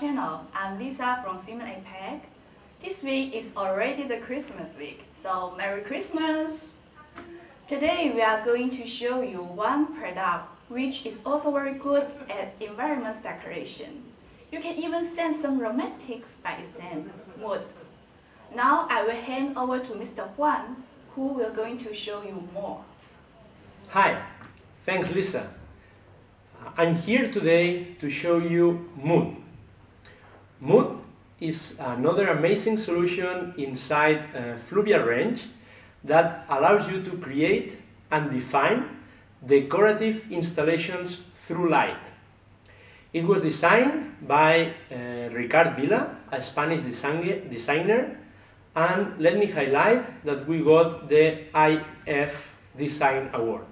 channel. I'm Lisa from Simon APAC. This week is already the Christmas week, so Merry Christmas! Today we are going to show you one product which is also very good at environment decoration. You can even send some romantics by its name, Mood. Now I will hand over to Mr. Huan, who will going to show you more. Hi, thanks Lisa. I'm here today to show you Mood. Mood is another amazing solution inside Fluvia Range that allows you to create and define decorative installations through light. It was designed by uh, Ricard Vila, a Spanish designer, and let me highlight that we got the IF Design Award.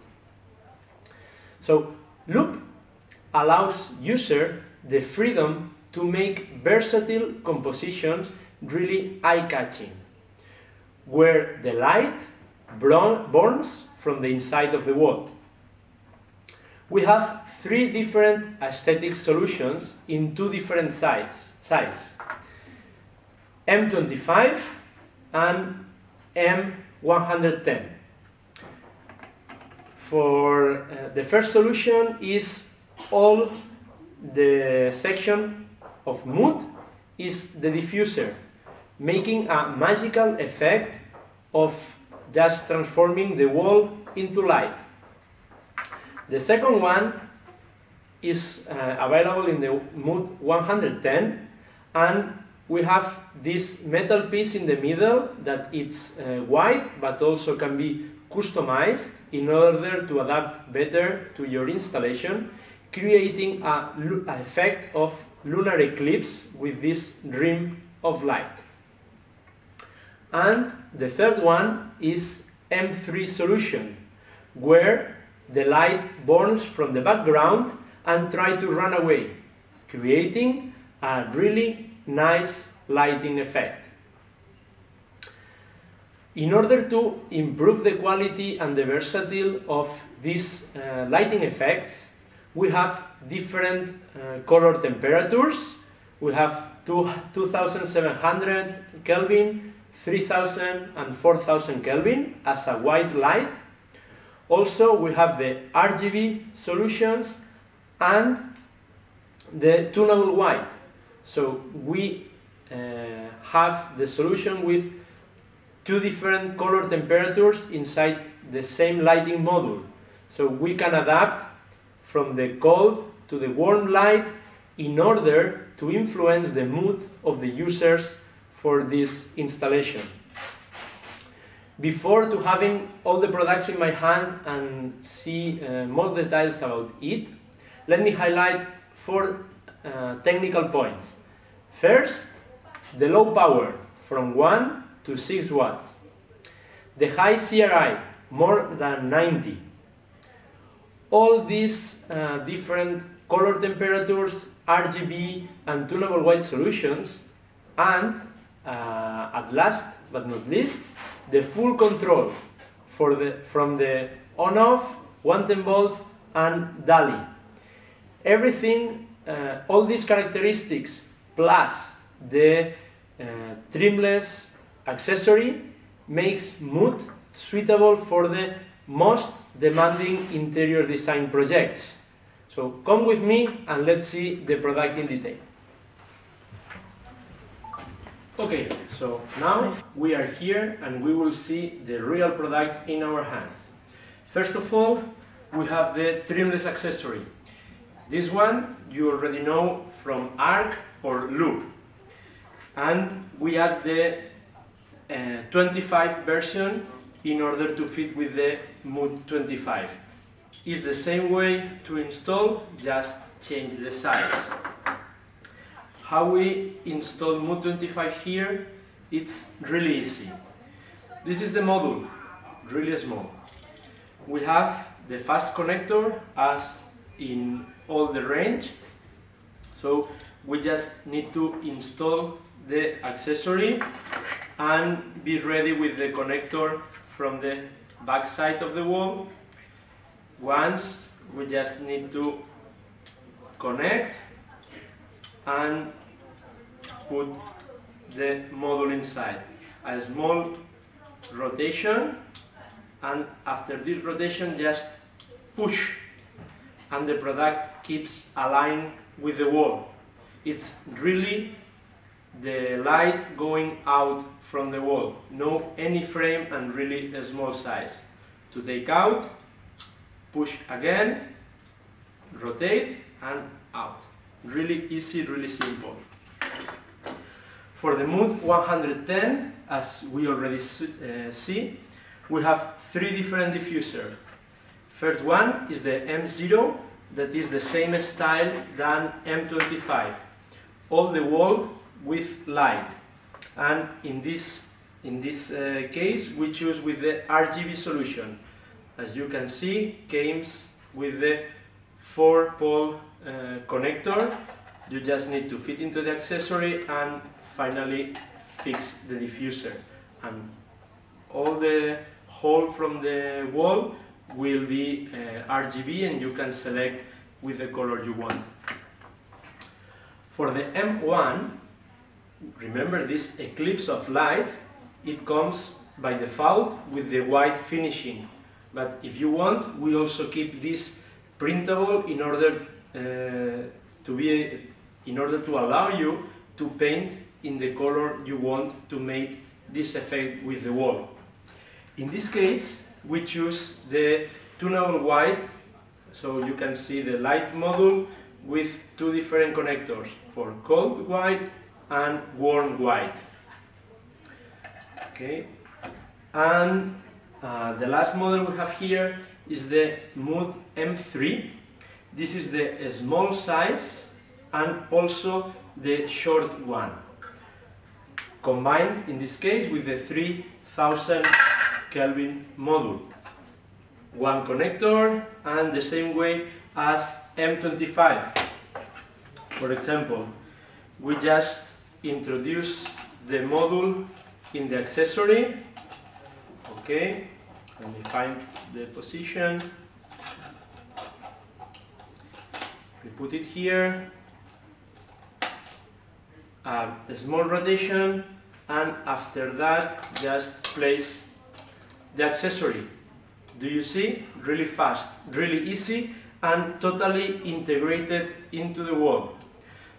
So, Loop allows user the freedom to make versatile compositions really eye-catching, where the light burns from the inside of the wall. We have three different aesthetic solutions in two different size, size M25 and M110. For uh, the first solution is all the section of mood is the diffuser, making a magical effect of just transforming the wall into light. The second one is uh, available in the mood 110 and we have this metal piece in the middle that it's uh, white but also can be customized in order to adapt better to your installation creating a, a effect of lunar eclipse with this dream of light. And the third one is M3 solution, where the light burns from the background and try to run away, creating a really nice lighting effect. In order to improve the quality and the versatility of these uh, lighting effects, we have different uh, color temperatures. We have two, 2700 Kelvin, 3000 and 4000 Kelvin as a white light. Also, we have the RGB solutions and the tunable white. So we uh, have the solution with two different color temperatures inside the same lighting module. So we can adapt from the cold to the warm light in order to influence the mood of the users for this installation. Before to having all the products in my hand and see uh, more details about it, let me highlight four uh, technical points. First, the low power from 1 to 6 watts. The high CRI, more than 90 all these uh, different color temperatures, RGB and tunable white solutions, and uh, at last but not least, the full control for the, from the on-off, 110 volts and DALI. Everything, uh, all these characteristics plus the uh, trimless accessory makes Mood suitable for the most demanding interior design projects. So come with me and let's see the product in detail. Okay, so now we are here and we will see the real product in our hands. First of all, we have the trimless accessory. This one you already know from ARC or Loop. And we add the uh, 25 version in order to fit with the Mood 25. It's the same way to install, just change the size. How we install Mood 25 here, it's really easy. This is the module, really small. We have the fast connector as in all the range. So we just need to install the accessory and be ready with the connector from the back side of the wall. Once we just need to connect and put the module inside. A small rotation and after this rotation just push and the product keeps aligned with the wall. It's really the light going out from the wall, no any frame and really a small size. To take out, push again, rotate and out. Really easy, really simple. For the mood 110, as we already uh, see, we have three different diffusers. First one is the M0, that is the same style than M25. All the wall with light. And in this, in this uh, case, we choose with the RGB solution. As you can see, comes with the four pole uh, connector. You just need to fit into the accessory and finally fix the diffuser. And all the hole from the wall will be uh, RGB and you can select with the color you want. For the M1, remember this eclipse of light, it comes by default with the white finishing. But if you want, we also keep this printable in order uh, to be, in order to allow you to paint in the color you want to make this effect with the wall. In this case, we choose the tunable white, so you can see the light module with two different connectors for cold white and warm white. Okay, and uh, the last model we have here is the Mood M3. This is the small size and also the short one. Combined in this case with the 3000 Kelvin module. One connector and the same way as M25. For example, we just introduce the module in the accessory. Okay, let me find the position. We put it here. a small rotation and after that just place the accessory. Do you see? Really fast, really easy and totally integrated into the wall.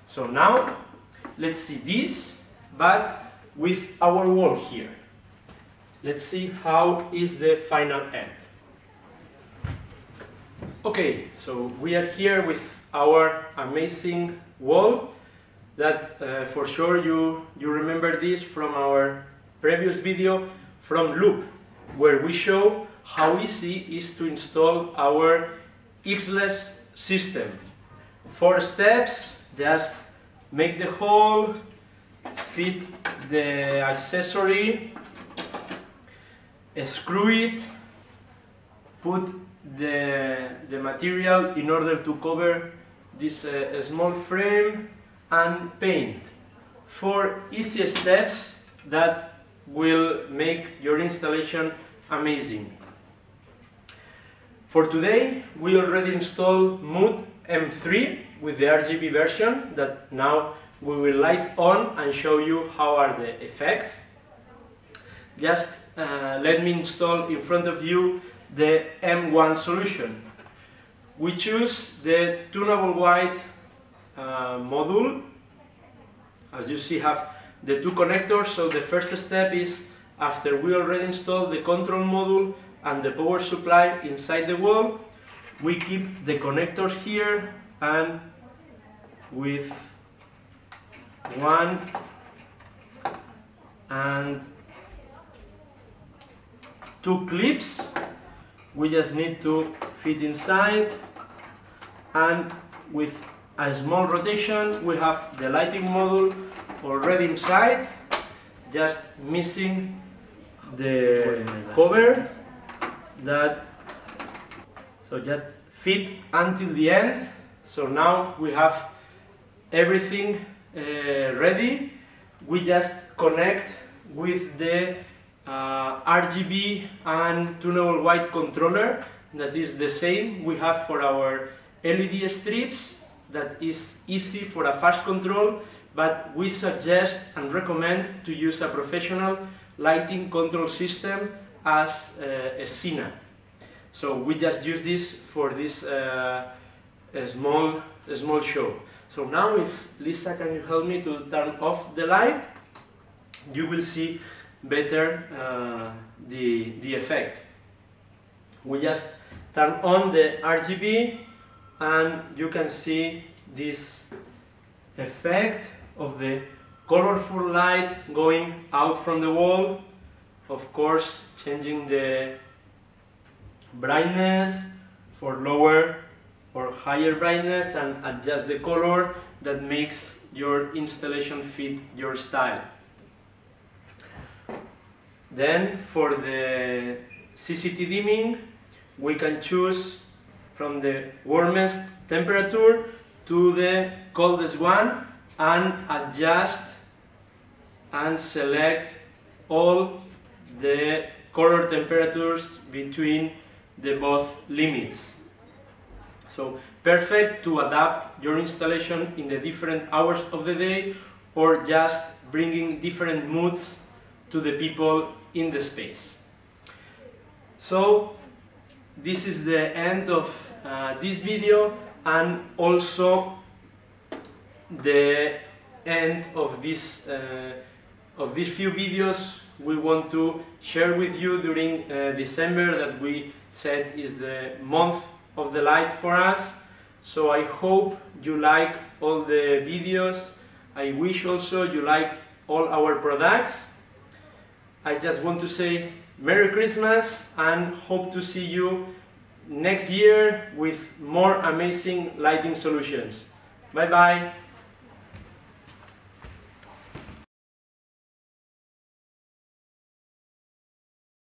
So now let's see this but with our wall here. Let's see how is the final end. Okay, so we are here with our amazing wall that uh, for sure you, you remember this from our previous video from Loop, where we show how easy is to install our X-less system. Four steps, just make the hole, fit the accessory, screw it, put the, the material in order to cover this uh, small frame and paint. Four easy steps that will make your installation amazing. For today, we already installed Mood M3 with the RGB version that now we will light on and show you how are the effects. Just uh, let me install in front of you the M1 solution. We choose the tunable white uh, module. As you see have the two connectors, so the first step is after we already installed the control module and the power supply inside the wall, we keep the connectors here and with one and two clips. We just need to fit inside. And with a small rotation we have the lighting module already inside just missing the cover that so just fit until the end. So now we have everything uh, ready. We just connect with the uh, RGB and tunable white controller that is the same we have for our LED strips. That is easy for a fast control, but we suggest and recommend to use a professional lighting control system as uh, a SINA. So we just use this for this uh, small, small show. So now if Lisa can you help me to turn off the light, you will see better uh, the, the effect. We just turn on the RGB and you can see this effect of the colorful light going out from the wall of course changing the brightness for lower or higher brightness and adjust the color that makes your installation fit your style. Then for the CCT dimming we can choose from the warmest temperature to the coldest one and adjust and select all the color temperatures between the both limits. So perfect to adapt your installation in the different hours of the day or just bringing different moods to the people in the space. So this is the end of uh, this video and also the end of this uh, of these few videos we want to share with you during uh, December that we said is the month of the light for us so I hope you like all the videos I wish also you like all our products I just want to say Merry Christmas and hope to see you next year with more amazing lighting solutions. Bye bye!